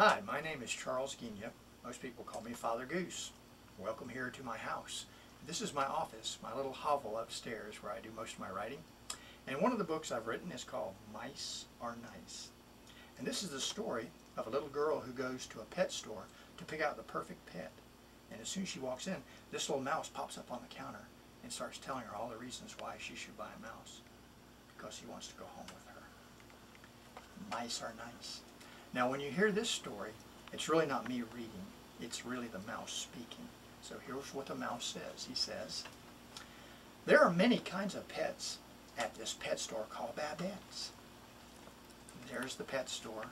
Hi, my name is Charles Ghigna. Most people call me Father Goose. Welcome here to my house. This is my office, my little hovel upstairs where I do most of my writing. And one of the books I've written is called Mice Are Nice. And this is the story of a little girl who goes to a pet store to pick out the perfect pet. And as soon as she walks in, this little mouse pops up on the counter and starts telling her all the reasons why she should buy a mouse. Because he wants to go home with her. Mice are nice. Now when you hear this story, it's really not me reading. It's really the mouse speaking. So here's what the mouse says. He says, There are many kinds of pets at this pet store called Babette's. There's the pet store.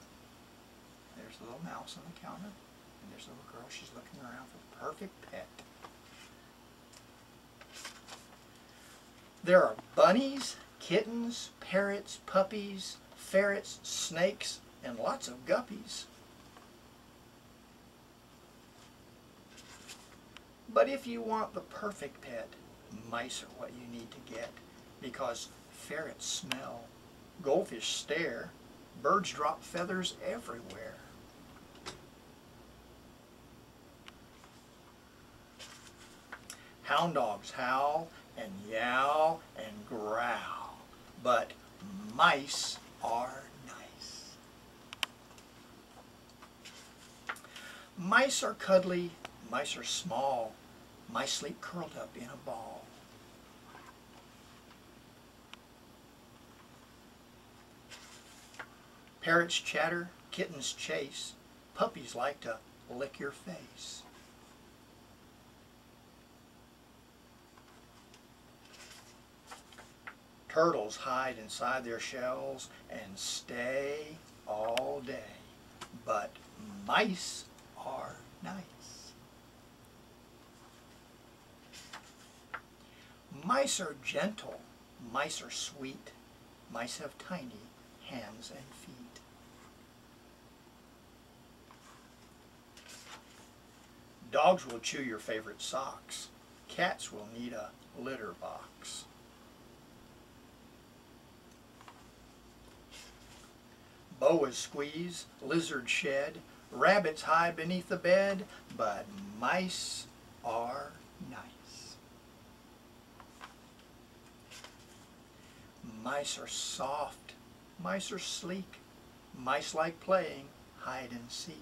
There's the little mouse on the counter. And there's the little girl. She's looking around for the perfect pet. There are bunnies, kittens, parrots, puppies, ferrets, snakes, and lots of guppies. But if you want the perfect pet, mice are what you need to get because ferrets smell, goldfish stare, birds drop feathers everywhere. Hound dogs howl and yowl and growl, but mice are nice. Mice are cuddly, mice are small, mice sleep curled up in a ball. Parrots chatter, kittens chase, puppies like to lick your face. Turtles hide inside their shells and stay all day. But mice nice. Mice are gentle. Mice are sweet. Mice have tiny hands and feet. Dogs will chew your favorite socks. Cats will need a litter box. Boas squeeze, lizards shed, rabbits hide beneath the bed, but mice are nice. Mice are soft, mice are sleek, mice like playing hide and seek.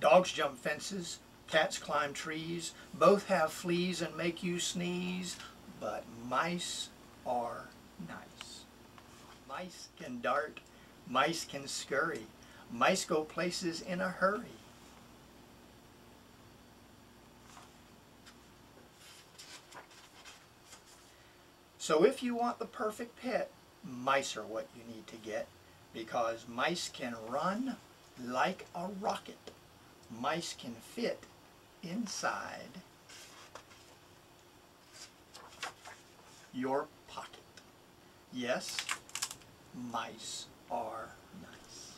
Dogs jump fences, cats climb trees, both have fleas and make you sneeze, but mice are nice. Mice can dart, mice can scurry, mice go places in a hurry. So if you want the perfect pet, mice are what you need to get because mice can run like a rocket. Mice can fit inside your pocket. Yes, mice are nice.